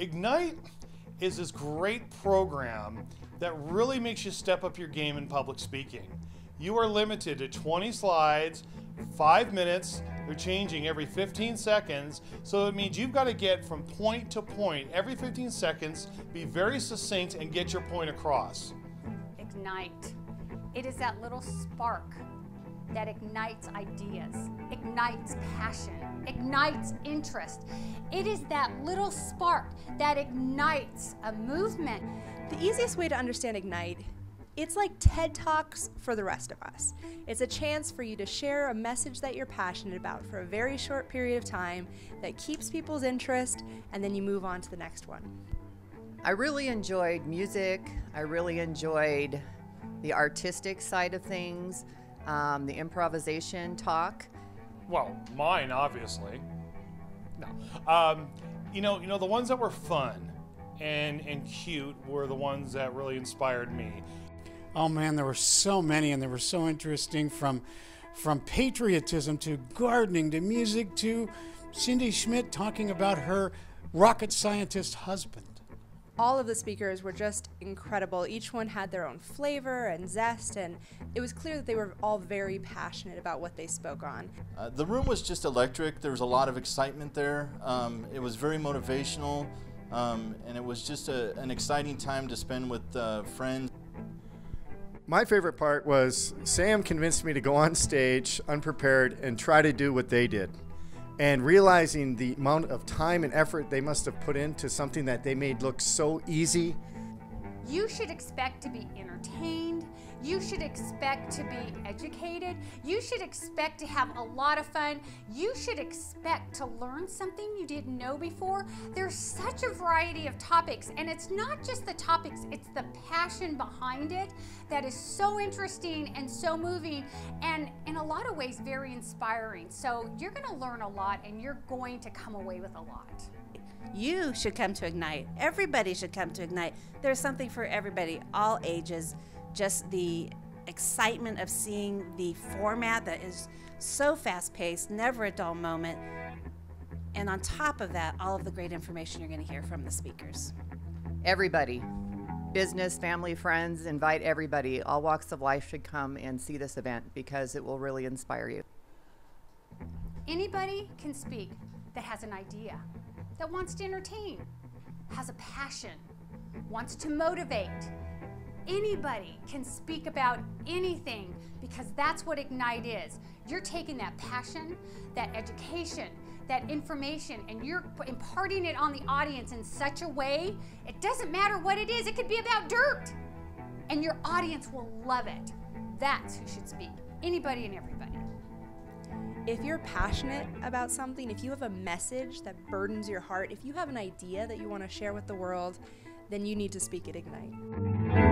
Ignite is this great program that really makes you step up your game in public speaking. You are limited to 20 slides, five minutes. They're changing every 15 seconds. So it means you've got to get from point to point every 15 seconds, be very succinct, and get your point across. Hmm, Ignite. It is that little spark that ignites ideas, ignites passion, ignites interest. It is that little spark that ignites a movement. The easiest way to understand Ignite it's like TED Talks for the rest of us. It's a chance for you to share a message that you're passionate about for a very short period of time that keeps people's interest, and then you move on to the next one. I really enjoyed music. I really enjoyed the artistic side of things, um, the improvisation talk. Well, mine, obviously. No. Um, you know, you know, the ones that were fun and, and cute were the ones that really inspired me. Oh man, there were so many and they were so interesting from from patriotism to gardening to music to Cindy Schmidt talking about her rocket scientist husband. All of the speakers were just incredible. Each one had their own flavor and zest, and it was clear that they were all very passionate about what they spoke on. Uh, the room was just electric. There was a lot of excitement there. Um, it was very motivational, um, and it was just a, an exciting time to spend with uh, friends. My favorite part was Sam convinced me to go on stage unprepared and try to do what they did. And realizing the amount of time and effort they must have put into something that they made look so easy. You should expect to be entertained you should expect to be educated. You should expect to have a lot of fun. You should expect to learn something you didn't know before. There's such a variety of topics, and it's not just the topics, it's the passion behind it that is so interesting and so moving, and in a lot of ways, very inspiring. So you're going to learn a lot, and you're going to come away with a lot. You should come to Ignite. Everybody should come to Ignite. There's something for everybody, all ages just the excitement of seeing the format that is so fast paced, never a dull moment. And on top of that, all of the great information you're going to hear from the speakers. Everybody, business, family, friends, invite everybody. All walks of life should come and see this event because it will really inspire you. Anybody can speak that has an idea, that wants to entertain, has a passion, wants to motivate, anybody can speak about anything because that's what Ignite is. You're taking that passion, that education, that information, and you're imparting it on the audience in such a way, it doesn't matter what it is, it could be about dirt. And your audience will love it. That's who should speak. Anybody and everybody. If you're passionate about something, if you have a message that burdens your heart, if you have an idea that you want to share with the world, then you need to speak at Ignite.